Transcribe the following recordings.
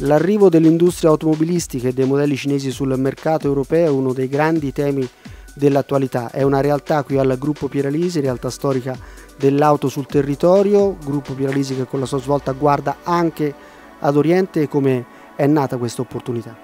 L'arrivo dell'industria automobilistica e dei modelli cinesi sul mercato europeo è uno dei grandi temi dell'attualità. È una realtà qui al gruppo Pieralisi, realtà storica dell'auto sul territorio, gruppo Pieralisi che con la sua svolta guarda anche ad Oriente come è nata questa opportunità?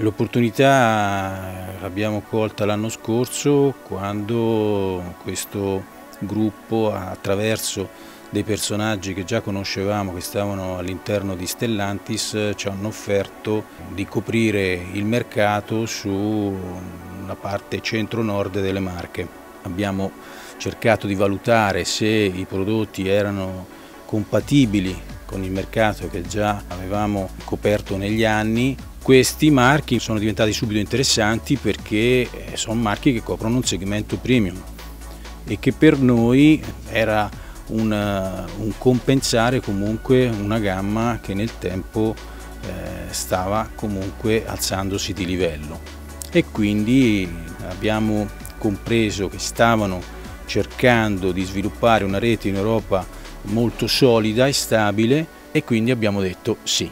L'opportunità l'abbiamo colta l'anno scorso quando questo gruppo attraverso dei personaggi che già conoscevamo che stavano all'interno di Stellantis ci hanno offerto di coprire il mercato sulla parte centro-nord delle Marche. Abbiamo cercato di valutare se i prodotti erano compatibili con il mercato che già avevamo coperto negli anni. Questi marchi sono diventati subito interessanti perché eh, sono marchi che coprono un segmento premium e che per noi era un, eh, un compensare comunque una gamma che nel tempo eh, stava comunque alzandosi di livello e quindi abbiamo compreso che stavano cercando di sviluppare una rete in Europa molto solida e stabile e quindi abbiamo detto sì.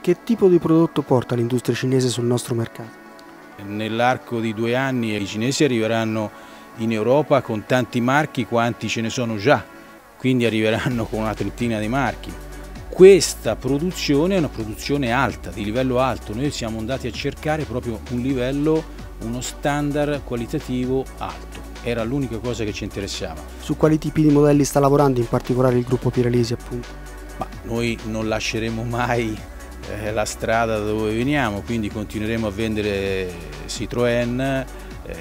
Che tipo di prodotto porta l'industria cinese sul nostro mercato? Nell'arco di due anni i cinesi arriveranno in Europa con tanti marchi quanti ce ne sono già, quindi arriveranno con una trentina di marchi. Questa produzione è una produzione alta, di livello alto, noi siamo andati a cercare proprio un livello, uno standard qualitativo alto, era l'unica cosa che ci interessava. Su quali tipi di modelli sta lavorando in particolare il gruppo Pirelisi appunto? Ma noi non lasceremo mai eh, la strada da dove veniamo, quindi continueremo a vendere Citroën, eh,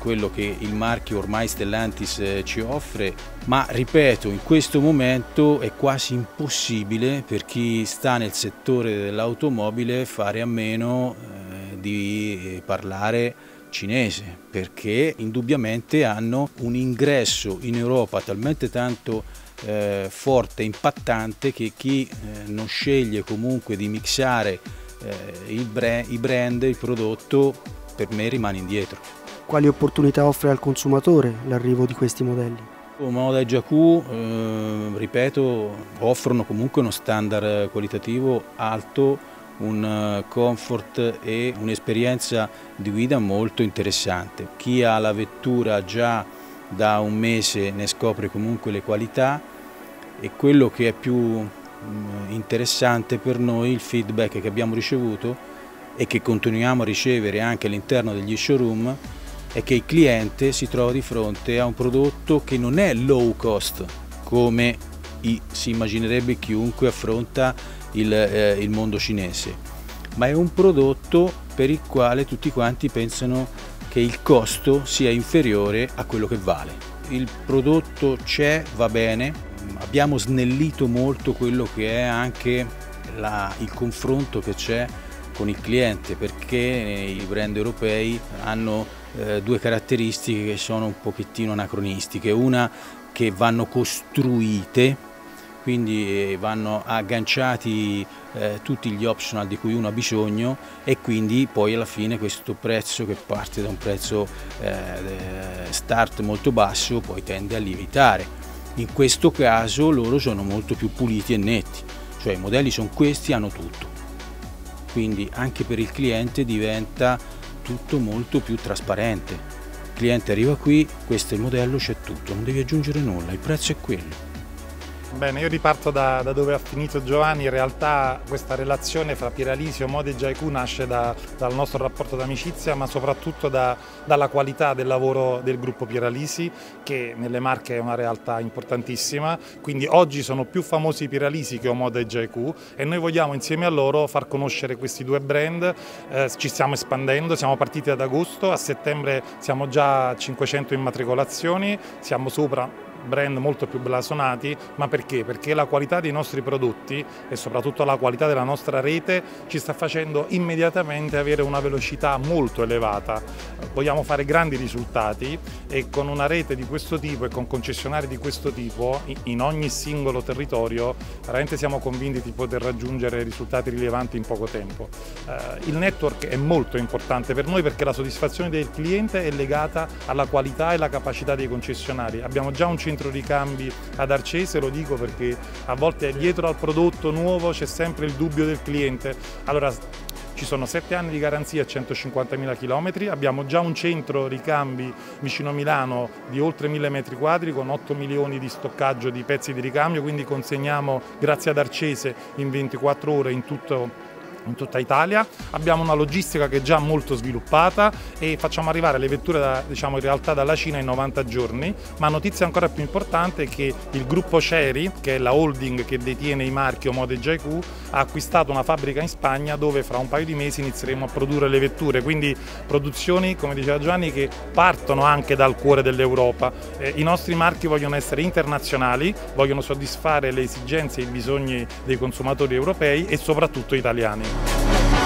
quello che il marchio ormai Stellantis eh, ci offre, ma ripeto, in questo momento è quasi impossibile per chi sta nel settore dell'automobile fare a meno eh, di parlare cinese perché indubbiamente hanno un ingresso in Europa talmente tanto eh, forte e impattante che chi eh, non sceglie comunque di mixare eh, brand, i brand, il prodotto, per me rimane indietro. Quali opportunità offre al consumatore l'arrivo di questi modelli? Moda e Jacu, eh, ripeto, offrono comunque uno standard qualitativo alto, un comfort e un'esperienza di guida molto interessante. Chi ha la vettura già da un mese ne scopre comunque le qualità e quello che è più interessante per noi, il feedback che abbiamo ricevuto e che continuiamo a ricevere anche all'interno degli showroom, è che il cliente si trova di fronte a un prodotto che non è low cost come si immaginerebbe chiunque affronta il, eh, il mondo cinese, ma è un prodotto per il quale tutti quanti pensano che il costo sia inferiore a quello che vale. Il prodotto c'è, va bene, abbiamo snellito molto quello che è anche la, il confronto che c'è con il cliente perché i brand europei hanno eh, due caratteristiche che sono un pochettino anacronistiche, una che vanno costruite, quindi eh, vanno agganciati eh, tutti gli optional di cui uno ha bisogno e quindi poi alla fine questo prezzo che parte da un prezzo eh, start molto basso poi tende a lievitare. In questo caso loro sono molto più puliti e netti, cioè i modelli sono questi, hanno tutto. Quindi anche per il cliente diventa tutto molto più trasparente. Il cliente arriva qui, questo è il modello, c'è tutto, non devi aggiungere nulla, il prezzo è quello. Bene, io riparto da, da, dove ha finito Giovanni, in realtà questa relazione fra Pieralisio, Mode e Jaiku nasce da, dal nostro rapporto d'amicizia ma soprattutto da, dalla qualità del lavoro del gruppo Pieralisi che nelle Marche è una realtà importantissima, quindi oggi sono più famosi i Pieralisi che Mode e Jaiku e noi vogliamo insieme a loro far conoscere questi due brand, eh, ci stiamo espandendo, siamo partiti ad agosto, a settembre siamo già a 500 immatricolazioni, siamo sopra brand molto più blasonati, ma perché? Perché la qualità dei nostri prodotti e soprattutto la qualità della nostra rete ci sta facendo immediatamente avere una velocità molto elevata. Vogliamo fare grandi risultati e con una rete di questo tipo e con concessionari di questo tipo in ogni singolo territorio veramente siamo convinti di poter raggiungere risultati rilevanti in poco tempo. Eh, il network è molto importante per noi perché la soddisfazione del cliente è legata alla qualità e alla capacità dei concessionari. Abbiamo già un centro ricambi ad Arcese, lo dico perché a volte dietro al prodotto nuovo c'è sempre il dubbio del cliente. Allora ci sono 7 anni di garanzia a 150.000 km, abbiamo già un centro ricambi vicino a Milano di oltre 1000 metri quadri con 8 milioni di stoccaggio di pezzi di ricambio, quindi consegniamo grazie ad Arcese in 24 ore in tutto in tutta Italia, abbiamo una logistica che è già molto sviluppata e facciamo arrivare le vetture da, diciamo, in realtà dalla Cina in 90 giorni, ma notizia ancora più importante è che il gruppo Cherry, che è la holding che detiene i marchi Omode JQ, ha acquistato una fabbrica in Spagna dove fra un paio di mesi inizieremo a produrre le vetture, quindi produzioni, come diceva Giovanni, che partono anche dal cuore dell'Europa. Eh, I nostri marchi vogliono essere internazionali, vogliono soddisfare le esigenze e i bisogni dei consumatori europei e soprattutto italiani. Thank you.